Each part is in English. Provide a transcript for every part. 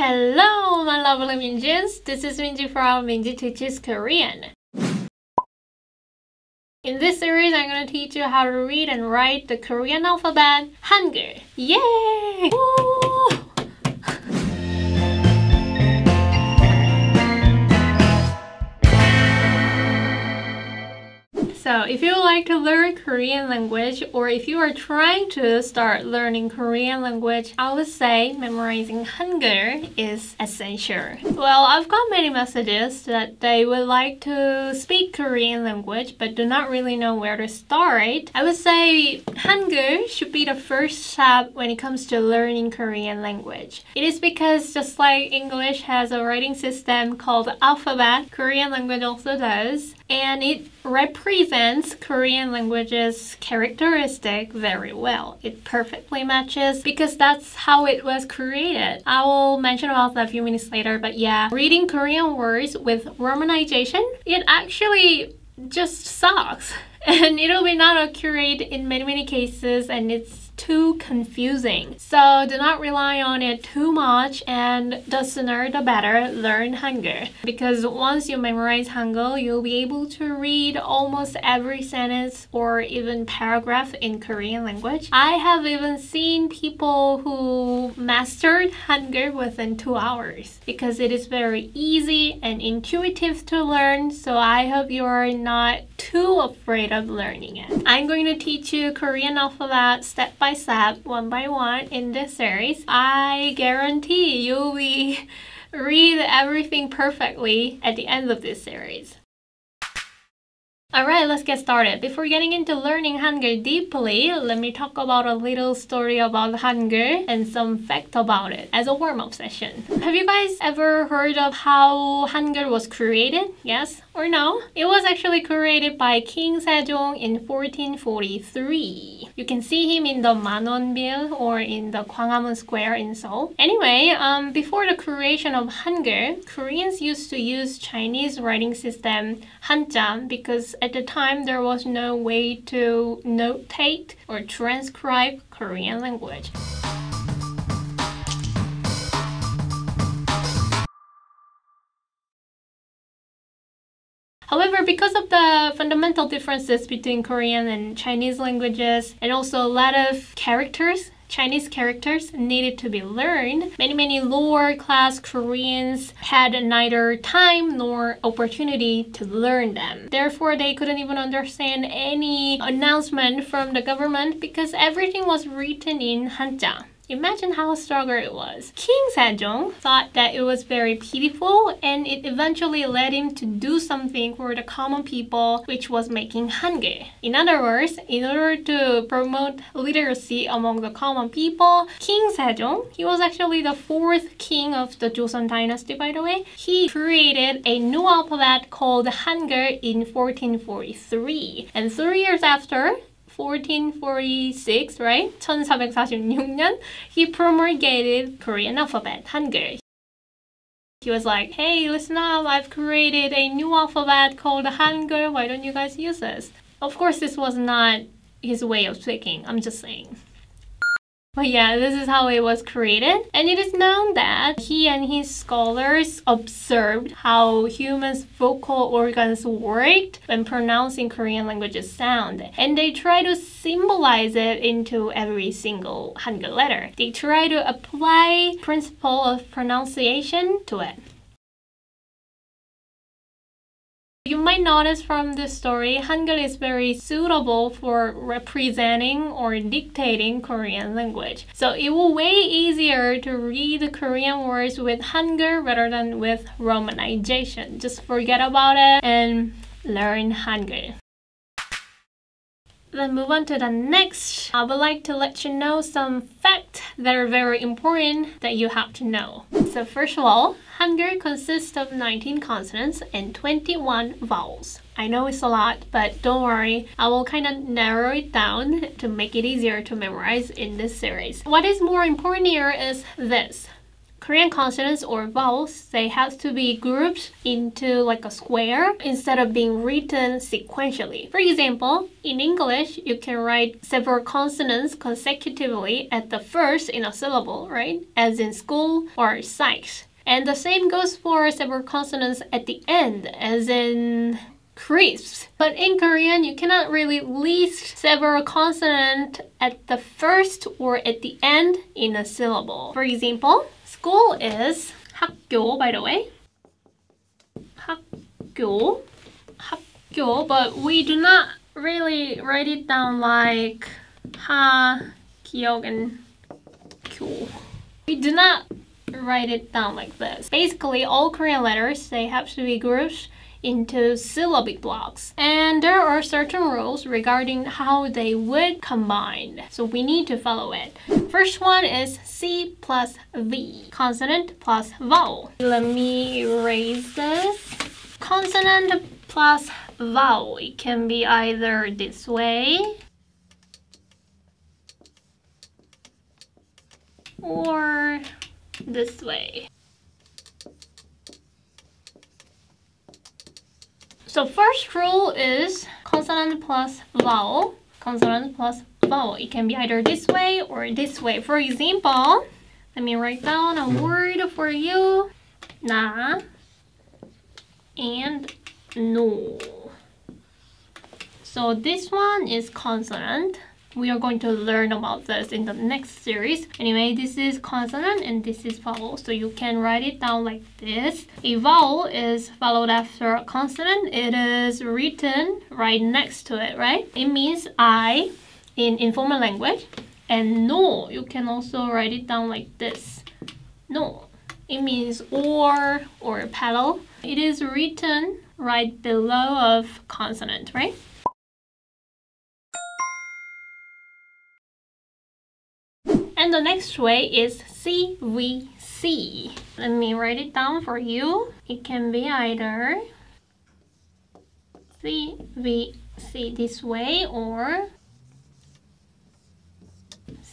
Hello, my lovely Minjions. This is Minji from Minji Teaches Korean. In this series, I'm going to teach you how to read and write the Korean alphabet Hangul. Yay! Woo! So if you like to learn Korean language or if you are trying to start learning Korean language, I would say memorizing Hangul is essential. Well, I've got many messages that they would like to speak Korean language but do not really know where to start. I would say Hangul should be the first step when it comes to learning Korean language. It is because just like English has a writing system called alphabet, Korean language also does, and it represents Korean language's characteristic very well. It perfectly matches because that's how it was created. I will mention about that a few minutes later, but yeah, reading Korean words with romanization, it actually just sucks. And it'll be not accurate in many, many cases, and it's too confusing. So do not rely on it too much and the sooner the better learn Hangul. Because once you memorize Hangul, you'll be able to read almost every sentence or even paragraph in Korean language. I have even seen people who mastered Hangul within two hours because it is very easy and intuitive to learn. So I hope you are not too afraid of learning it. I'm going to teach you Korean alphabet step by by step, one by one in this series, I guarantee you'll be read everything perfectly at the end of this series. Alright, let's get started. Before getting into learning Hangul deeply, let me talk about a little story about Hangul and some fact about it as a warm-up session. Have you guys ever heard of how Hangul was created? Yes or no? It was actually created by King Sejong in 1443. You can see him in the Manwon or in the Gwanghwamun Square in Seoul. Anyway, um, before the creation of Hangul, Koreans used to use Chinese writing system Hanja because at the time there was no way to notate or transcribe Korean language. However, because of the fundamental differences between Korean and Chinese languages, and also a lot of characters Chinese characters needed to be learned. Many, many lower class Koreans had neither time nor opportunity to learn them. Therefore, they couldn't even understand any announcement from the government because everything was written in Hanja. Imagine how struggle it was. King Sejong thought that it was very pitiful and it eventually led him to do something for the common people which was making Hangul. In other words, in order to promote literacy among the common people, King Sejong, he was actually the fourth king of the Joseon dynasty by the way, he created a new alphabet called Hangul in 1443. And three years after, 1446, right? 1446년, he promulgated Korean alphabet, Hangul. He was like, hey, listen up, I've created a new alphabet called Hangul, why don't you guys use this? Of course, this was not his way of speaking, I'm just saying. But yeah, this is how it was created. And it is known that he and his scholars observed how humans' vocal organs worked when pronouncing Korean language's sound. And they try to symbolize it into every single Hangul letter. They try to apply principle of pronunciation to it. You might notice from this story, Hangul is very suitable for representing or dictating Korean language. So it will way easier to read the Korean words with Hangul rather than with Romanization. Just forget about it and learn Hangul. Then move on to the next. I would like to let you know some facts that are very important that you have to know. So first of all, Hangul consists of 19 consonants and 21 vowels. I know it's a lot, but don't worry, I will kind of narrow it down to make it easier to memorize in this series. What is more important here is this. Korean consonants or vowels, they have to be grouped into like a square instead of being written sequentially. For example, in English, you can write several consonants consecutively at the first in a syllable, right? As in school or sight. And the same goes for several consonants at the end, as in crisps. But in Korean, you cannot really list several consonants at the first or at the end in a syllable. For example, school is 학교, by the way. 학교, 학교, but we do not really write it down like 하, 기억, and 교. We do not write it down like this. Basically, all Korean letters, they have to be grouped into syllabic blocks. And there are certain rules regarding how they would combine. So we need to follow it. First one is C plus V, consonant plus vowel. Let me erase this. Consonant plus vowel. It can be either this way or this way. So first rule is consonant plus vowel. Consonant plus vowel. It can be either this way or this way. For example, let me write down a word for you. Na and no. So this one is consonant we are going to learn about this in the next series. Anyway, this is consonant and this is vowel. So you can write it down like this. A vowel is followed after a consonant. It is written right next to it, right? It means I in informal language. And no, you can also write it down like this. No. It means oar or pedal. It is written right below of consonant, right? And the next way is CVC. Let me write it down for you. It can be either CVC this way or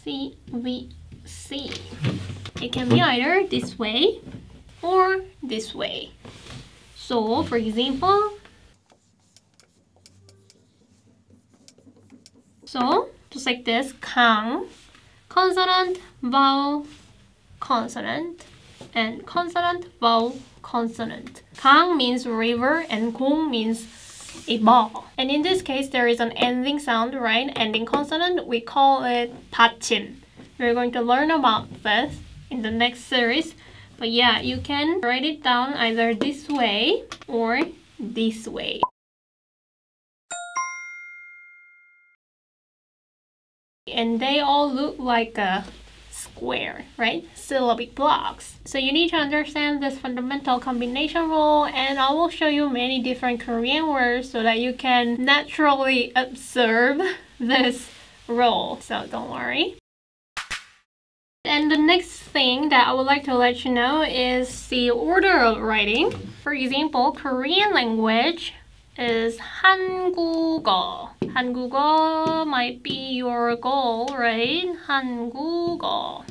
CVC. It can be either this way or this way. So, for example, so just like this, Kang consonant, vowel, consonant, and consonant, vowel, consonant. Kang means river and Kung means a ball. And in this case, there is an ending sound, right? Ending consonant, we call it 받침. We're going to learn about this in the next series. But yeah, you can write it down either this way or this way. and they all look like a square, right? Syllabic blocks. So you need to understand this fundamental combination rule and I will show you many different Korean words so that you can naturally observe this rule. So don't worry. And the next thing that I would like to let you know is the order of writing. For example, Korean language is 한국어. 한국어 might be your goal, right? 한국어.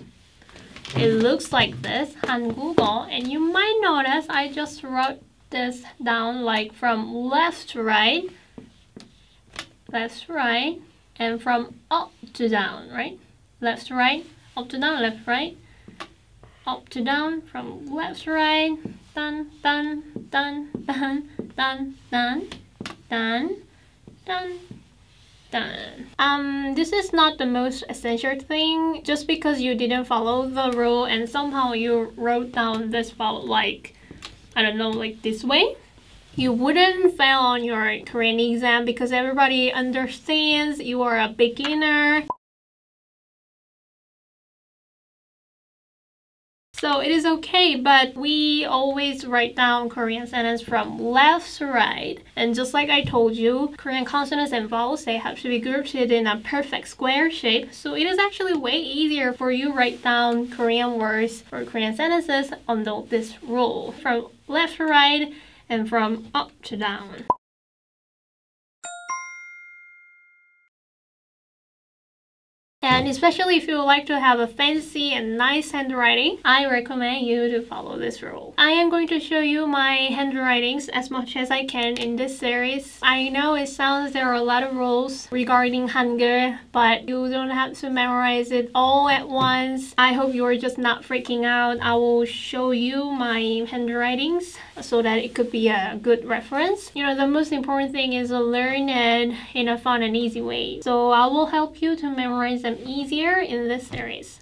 It looks like this, 한국어. And you might notice I just wrote this down like from left to right. Left to right. And from up to down, right? Left to right, up to down, left to right. Up to down, from left to right. Dun, dun, dun, dun, dun, dun, dun, dun dun. Um, this is not the most essential thing. Just because you didn't follow the rule and somehow you wrote down this file like, I don't know, like this way, you wouldn't fail on your Korean exam because everybody understands you are a beginner. So it is okay, but we always write down Korean sentence from left to right. And just like I told you, Korean consonants and vowels, they have to be grouped in a perfect square shape. So it is actually way easier for you write down Korean words or Korean sentences under this rule. From left to right and from up to down. And especially if you would like to have a fancy and nice handwriting, I recommend you to follow this rule. I am going to show you my handwritings as much as I can in this series. I know it sounds there are a lot of rules regarding Hangul, but you don't have to memorize it all at once. I hope you're just not freaking out. I will show you my handwritings so that it could be a good reference. You know, the most important thing is to learn it in a fun and easy way. So I will help you to memorize them easier in this series.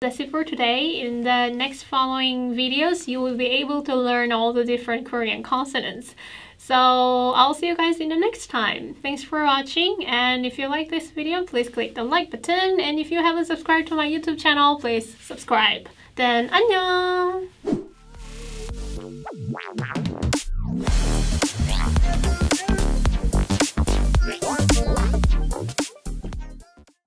That's it for today. In the next following videos, you will be able to learn all the different Korean consonants. So I'll see you guys in the next time. Thanks for watching and if you like this video, please click the like button and if you haven't subscribed to my YouTube channel, please subscribe. Then 안녕!